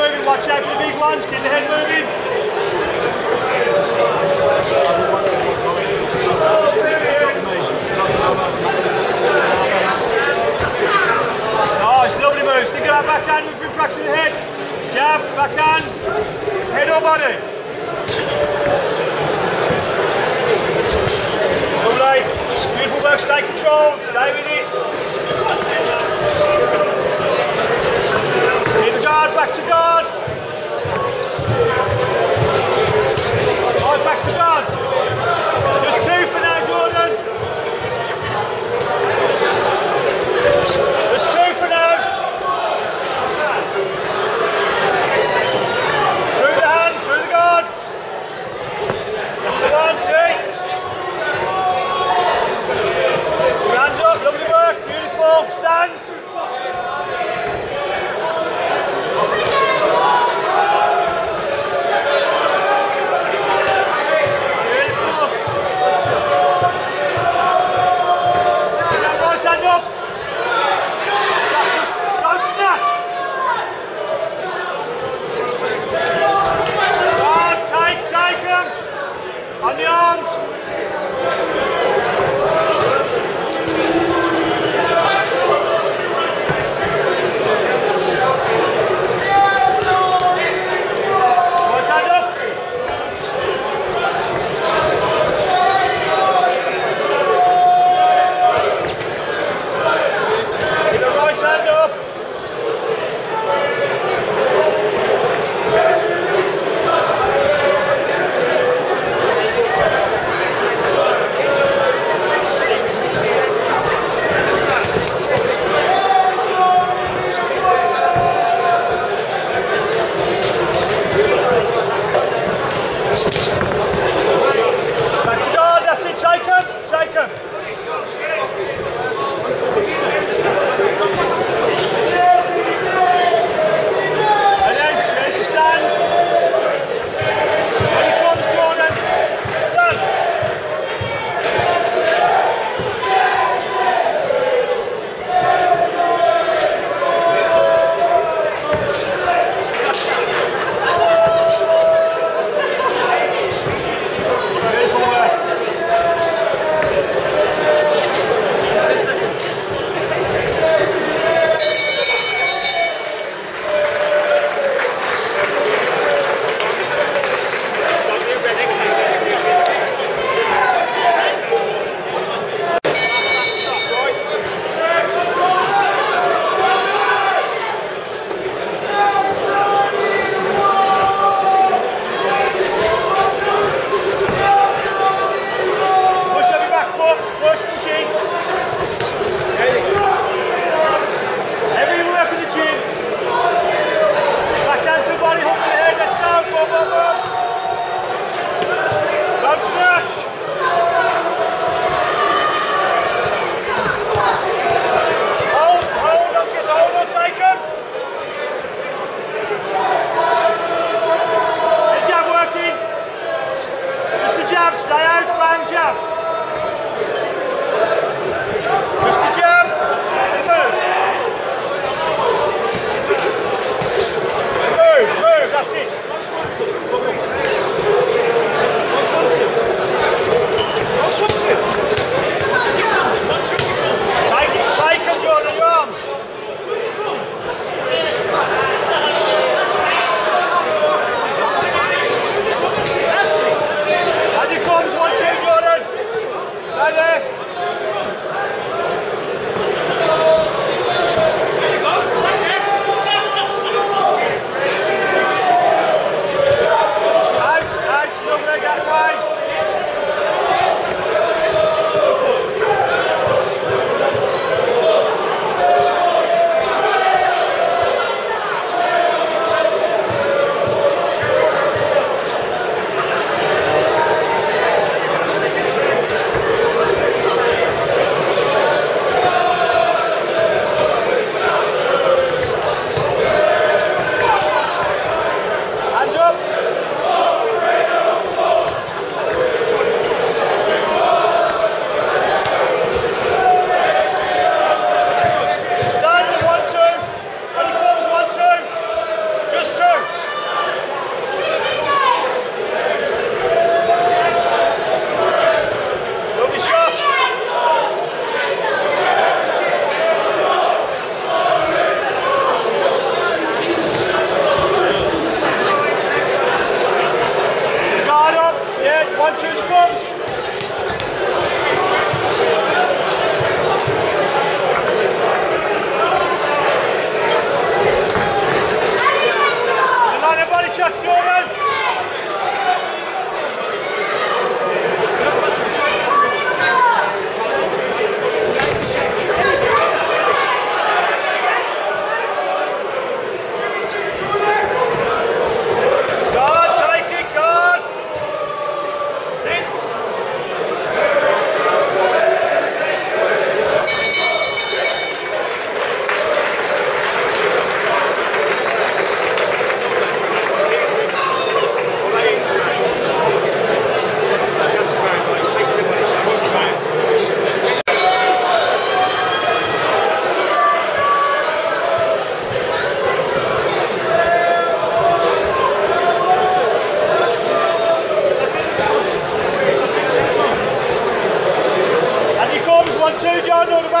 moving, watch out for the big lunge, get the head moving. Nice, lovely move, stick it up, backhand, we've been practicing the head. Jab, backhand, head or body. Lovely, beautiful work, stay controlled, stay with it. guard, back to guard.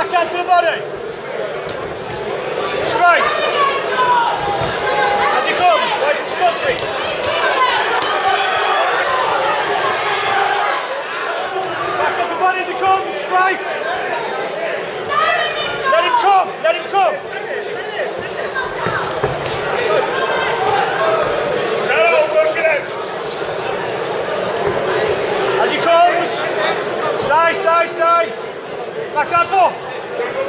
Backhand to the body. Straight. As he come, right into country. Backhand to the body as he come, straight. Let him come, let him come. As he comes, stay, stay, stay. Back and forth.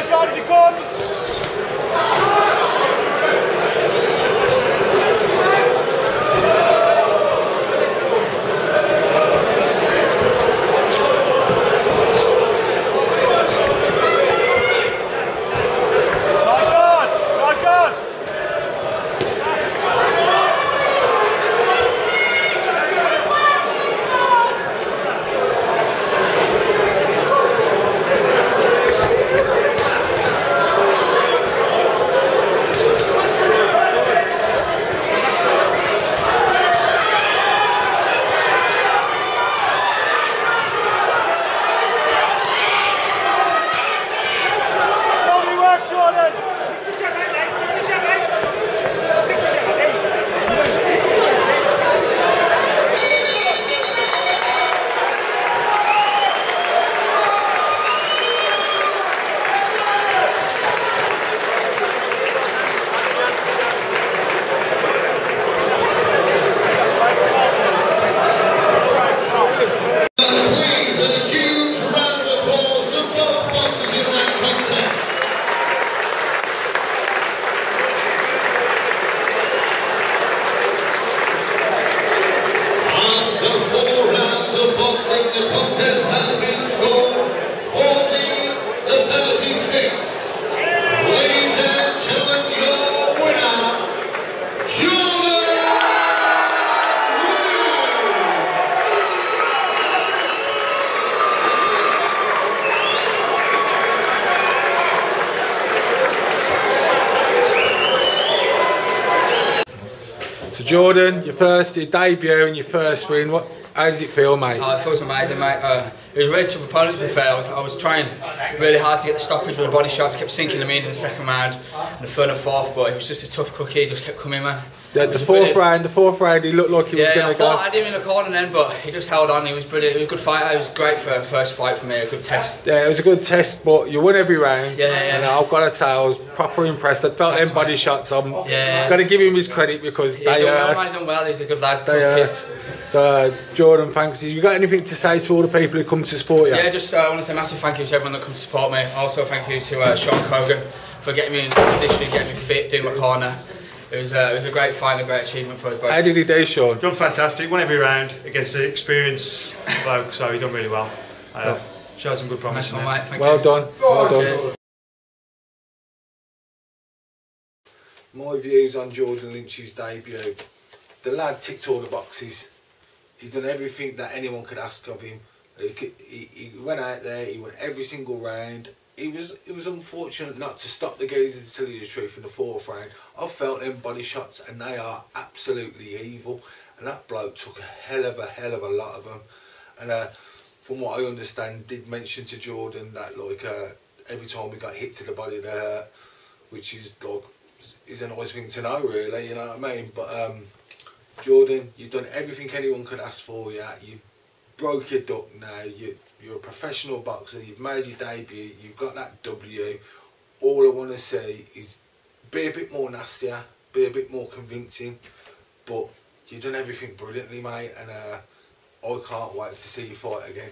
Placar de. Jordan, your first your debut and your first win. What? How does it feel, mate? Oh, it feels amazing, mate. Uh, it was really tough opponent to be fair. I was, I was trying really hard to get the stoppage with the body shots, kept sinking them in in the second round, and the third and fourth, but it was just a tough cookie. He just kept coming, man. Yeah, the fourth brilliant. round, the fourth round, he looked like he was Yeah, going I to go. thought I had him in the corner then, but he just held on. He was brilliant. It was a good fight. It was great for a first fight for me. A good test. Yeah, it was a good test, but you won every round. Yeah, yeah, And. I've got to say, I was proper impressed. I felt Thanks, them body mate. shots. I'm Yeah. got to give him his credit because Yeah, they well, Done well. He's a good lad. They tough kid. Hurt. So, uh, Jordan, thanks. You got anything to say to all the people who come to support you? Yeah, just uh, I want to say a massive thank you to everyone that comes to support me. Also, thank you to uh, Sean Cogan for getting me in position, getting me fit, doing my corner. It was, uh, it was a great fight and a great achievement for us both. How did he do, Sean? Done fantastic. Won every round against the experienced bloke, so he done really well. Uh, showed some good promise. Nice one, mate. Thank Well you. done. Well done. Cheers. My views on Jordan Lynch's debut. The lad ticked all the boxes. He done everything that anyone could ask of him. He, he, he went out there. He won every single round. He was it was unfortunate not to stop the Gazers to tell you the truth in the fourth round. I felt them body shots and they are absolutely evil. And that bloke took a hell of a hell of a lot of them. And uh, from what I understand, did mention to Jordan that like uh, every time he got hit to the body, there, which is like is a nice thing to know, really. You know what I mean? But um, Jordan, you've done everything anyone could ask for. Yeah, you broke your duck now. You you're a professional boxer. You've made your debut. You've got that W. All I want to say is be a bit more nastier, be a bit more convincing. But you've done everything brilliantly, mate, and uh, I can't wait to see you fight again.